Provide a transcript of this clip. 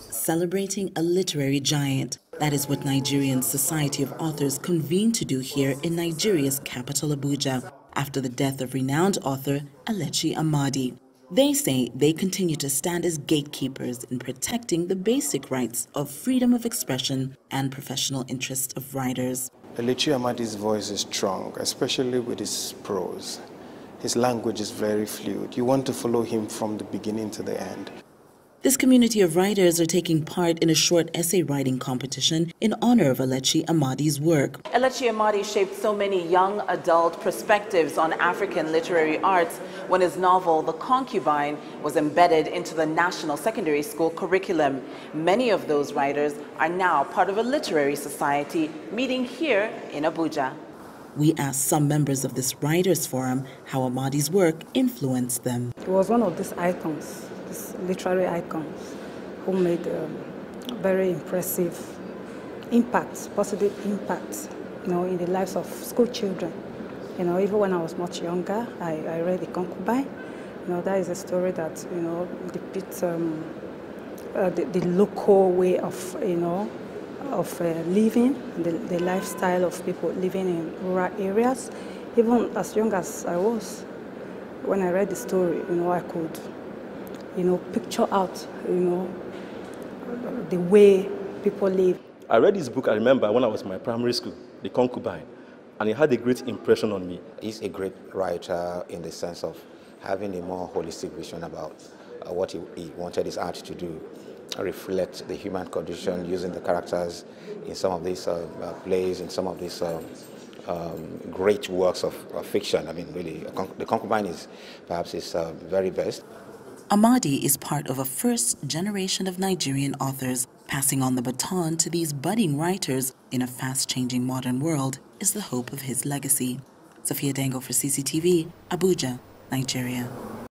celebrating a literary giant. That is what Nigerian Society of Authors convened to do here in Nigeria's capital, Abuja, after the death of renowned author Elechi Amadi. They say they continue to stand as gatekeepers in protecting the basic rights of freedom of expression and professional interests of writers. Elechi Amadi's voice is strong, especially with his prose. His language is very fluid. You want to follow him from the beginning to the end. This community of writers are taking part in a short essay writing competition in honor of Elechi Amadi's work. Alechi Amadi shaped so many young adult perspectives on African literary arts when his novel The Concubine was embedded into the National Secondary School curriculum. Many of those writers are now part of a literary society meeting here in Abuja. We asked some members of this writers forum how Amadi's work influenced them. It was one of these icons literary icons who made um, very impressive impacts, positive impacts, you know, in the lives of school children. You know, even when I was much younger, I, I read The Concubine. You know, that is a story that, you know, depicts um, uh, the, the, local way of, you know, of uh, living, the, the lifestyle of people living in rural areas. Even as young as I was, when I read the story, you know, I could you know, picture out, you know, the way people live. I read this book, I remember, when I was in my primary school, The Concubine, and it had a great impression on me. He's a great writer in the sense of having a more holistic vision about uh, what he, he, wanted his art to do, reflect the human condition using the characters in some of these uh, uh, plays, in some of these um, um, great works of, of, fiction. I mean, really, The Concubine is perhaps his uh, very best. Amadi is part of a first generation of Nigerian authors. Passing on the baton to these budding writers in a fast-changing modern world is the hope of his legacy. Sophia Dango for CCTV, Abuja, Nigeria.